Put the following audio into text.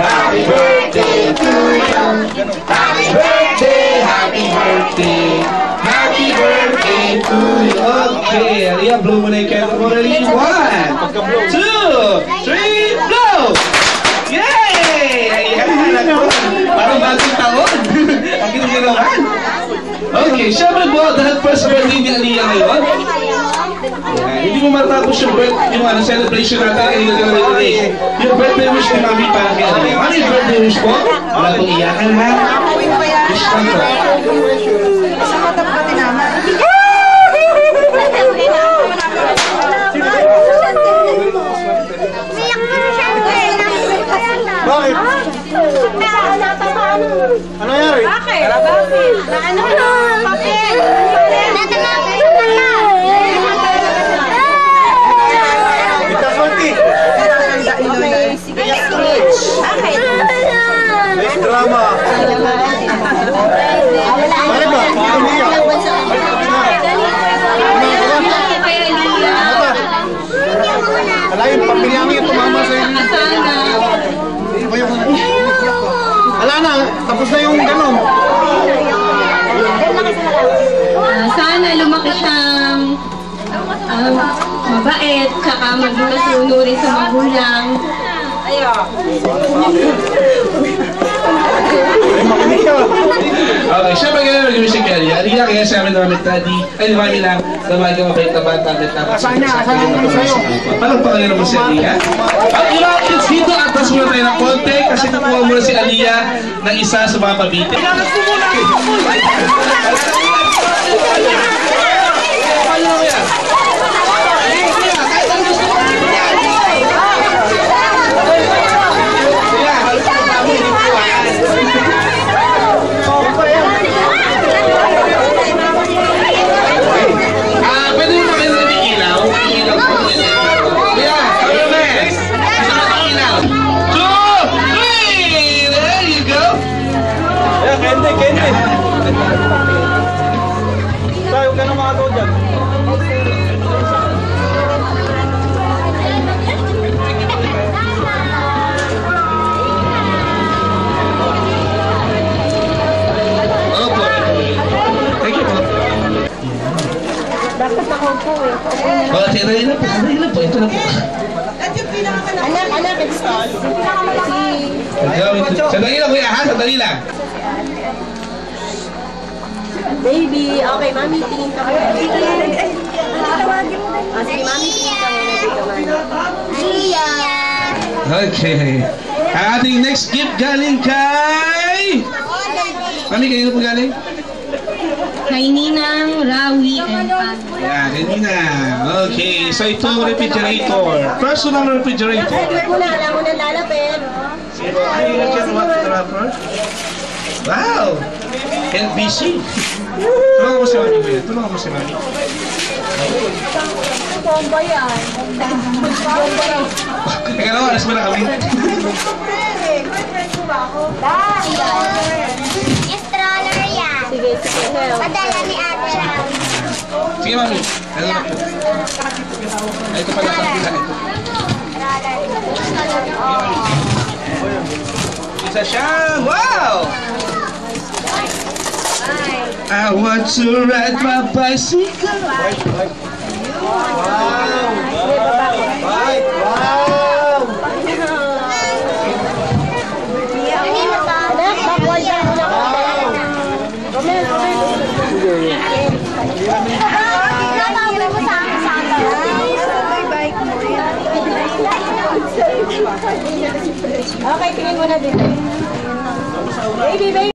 Happy birthday to you. Happy birthday, happy birthday. Happy birthday to you. Okay, Alia, blow mo. Ready? One, two, three, first birthday ni Aliyah ngayon, Ayan, hindi mo matapos yung birth, yung ano, celebration natin ay naglalagay. Yung birthday wish ni Mami para kay Aliyah. Mami, birthday wish po? Wala pong iyakan ha? Wish lang po. Bakit? Ano nangyari? Bakit? Bakit? Ano? Papel. Nagkasunti. Okay, sige. Bakit? May drama. Bakit ba? Bakit Wala yung papel namin yung tumama sa inyo. Iba yung... Wala na, tapos na yung ganon. Ah, sana lumaki siyang ah, mabait, tsaka magmasuno rin sa magulang. Ka. Okay, syempre ganun nag-wish kay Aliyah. Aliyah, kaya sa amin namin daddy, ay mami lang, naman yung mabait na bata. Asan niya? Asan yung ano sa'yo? Palagpakan niyo naman si Aliyah. At ilang kids dito, atas muna tayo ng konti, kasi kukuha muna si Aliyah ng isa sa mga pabitin. Ah, Anak, anak, it's pinakamalaki. Sandali lang kuya ha, sandali lang. Baby, okay, mami, tingin ka muna dito. Ah, sige, mami, tingin ka muna dito, mami. Okay. Ang ating next gift galing kay... Mami, kanino po galing? Kay Ninang, Rawi, and Pan. Yeah, kanina. Okay, so ito refrigerator. Personal refrigerator. Edward muna, alam mo na lalapit. Wow! LBC. Tulungan mo si Mami kuya. Tulungan mo si Mami. Bomba yan. Bomba yan. Teka lang, alas mo na kami. Stroller sige, help. Padala ni Ate Ram. Sige, Mami. Po? Ay, ito pala sa pila. Ito. Isa siyang, wow! I want to ride my bicycle. Right, Okay, tingin mo na dito. Baby, baby.